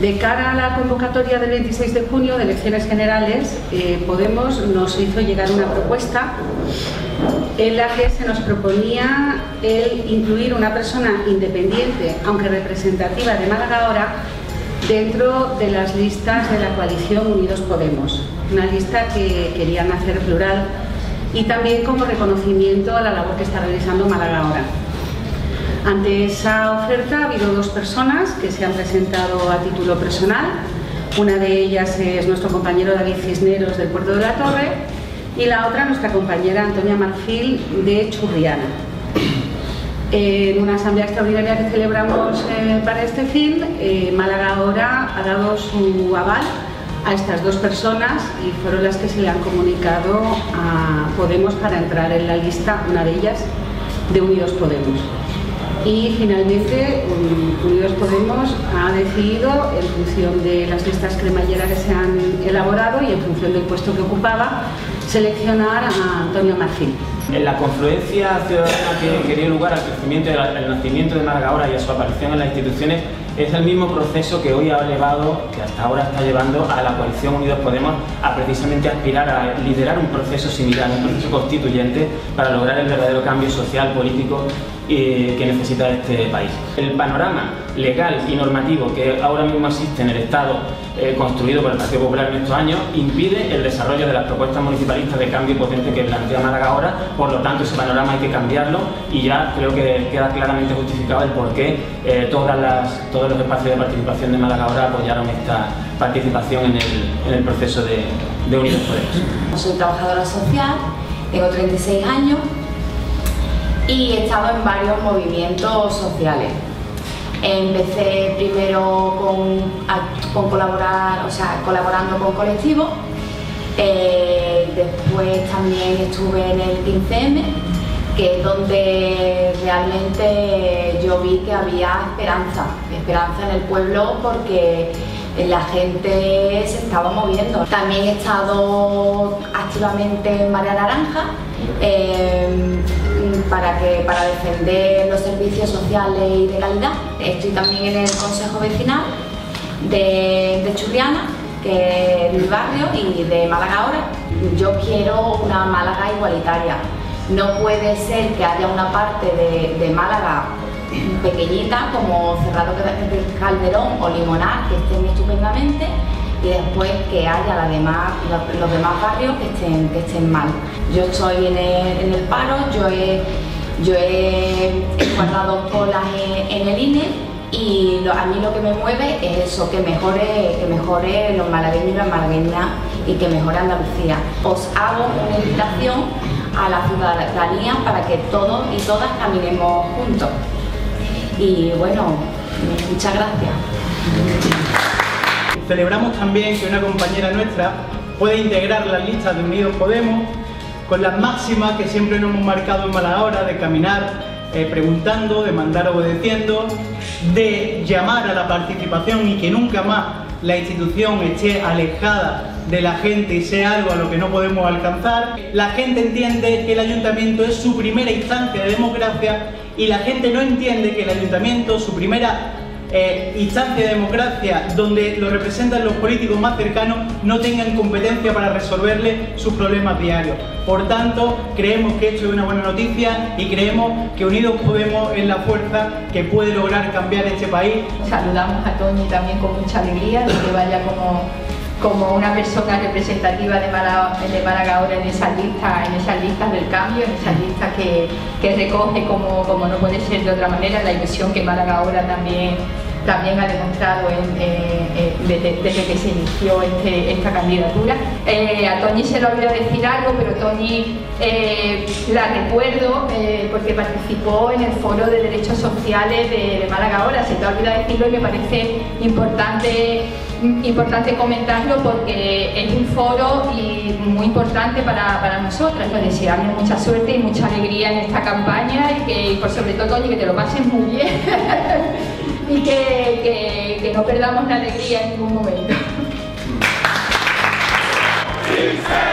De cara a la convocatoria del 26 de junio de elecciones generales, eh, Podemos nos hizo llegar una propuesta en la que se nos proponía el incluir una persona independiente, aunque representativa de Málaga ahora, dentro de las listas de la coalición Unidos Podemos. Una lista que querían hacer plural y también como reconocimiento a la labor que está realizando Málaga ahora. Ante esa oferta ha habido dos personas que se han presentado a título personal. Una de ellas es nuestro compañero David Cisneros del Puerto de la Torre y la otra nuestra compañera Antonia Marfil de Churriana. En una asamblea extraordinaria que celebramos eh, para este fin, eh, Málaga ahora ha dado su aval a estas dos personas y fueron las que se le han comunicado a Podemos para entrar en la lista, una de ellas, de Unidos Podemos y finalmente Unidos Podemos ha decidido, en función de las listas cremallera que se han elaborado y en función del puesto que ocupaba, seleccionar a Antonio Marfil. En la confluencia ciudadana que, dio lugar al crecimiento nacimiento de ahora y a su aparición en las instituciones es el mismo proceso que hoy ha elevado, que hasta ahora está llevando a la coalición Unidos Podemos a precisamente aspirar a liderar un proceso similar, un proceso constituyente para lograr el verdadero cambio social, político que necesita este país. El panorama legal y normativo que ahora mismo existe en el Estado eh, construido por el Partido Popular en estos años impide el desarrollo de las propuestas municipalistas de cambio potente que plantea Málaga ahora, por lo tanto ese panorama hay que cambiarlo y ya creo que queda claramente justificado el por qué eh, todas las, todos los espacios de participación de Málaga ahora apoyaron esta participación en el, en el proceso de, de Unidos Podemos. Soy trabajadora social, tengo 36 años y he estado en varios movimientos sociales. Empecé primero con, colaborar, o sea, colaborando con colectivos, eh, después también estuve en el 15M, que es donde realmente yo vi que había esperanza, esperanza en el pueblo porque la gente se estaba moviendo. También he estado activamente en María Naranja, eh, para, que, para defender los servicios sociales y de calidad. Estoy también en el Consejo Vecinal de, de Churriana, que es mi barrio, y de Málaga ahora. Yo quiero una Málaga igualitaria. No puede ser que haya una parte de, Málaga pequeñita como Cerrado Calderón o Limonar que estén estupendamente y después que haya los, demás barrios que estén, que estén mal. Yo estoy en el, paro, yo he, yo he guardado colas en, el INE y a mí lo que me mueve es eso, que mejore, que mejore los malagueños y las malagueñas y que mejore Andalucía. Os hago una invitación a la ciudadanía para que todos y todas caminemos juntos. Y bueno, muchas gracias. Celebramos también que una compañera nuestra puede integrar las listas de Unidos Podemos con las máximas que siempre nos hemos marcado en mala hora de caminar eh, preguntando, de mandar obedeciendo, de llamar a la participación y que nunca más la institución esté alejada de la gente y sea algo a lo que no podemos alcanzar. La gente entiende que el ayuntamiento es su primera instancia de democracia y la gente no entiende que el ayuntamiento, su primera eh, instancia de democracia donde lo representan los políticos más cercanos no tengan competencia para resolverle sus problemas diarios. Por tanto, creemos que esto es una buena noticia y creemos que unidos podemos en la fuerza que puede lograr cambiar este país. Saludamos a Tony también con mucha alegría que vaya como como una persona representativa de Málaga, de ahora en esas listas, en esas listas del cambio, en esas listas que, recoge como, no puede ser de otra manera la ilusión que Málaga ahora también ha demostrado desde, que se inició este, esta candidatura. Eh, a Tony se lo olvidó decir algo, pero Tony eh, la recuerdo eh, porque participó en el Foro de Derechos Sociales de, Málaga ahora. Se te ha olvidado decirlo y me parece importante importante comentarlo porque es un foro y muy importante para, para nosotras. Nos deseamos mucha suerte y mucha alegría en esta campaña y que por sobre todo, que te lo pases muy bien. y que, que, no perdamos la alegría en ningún momento.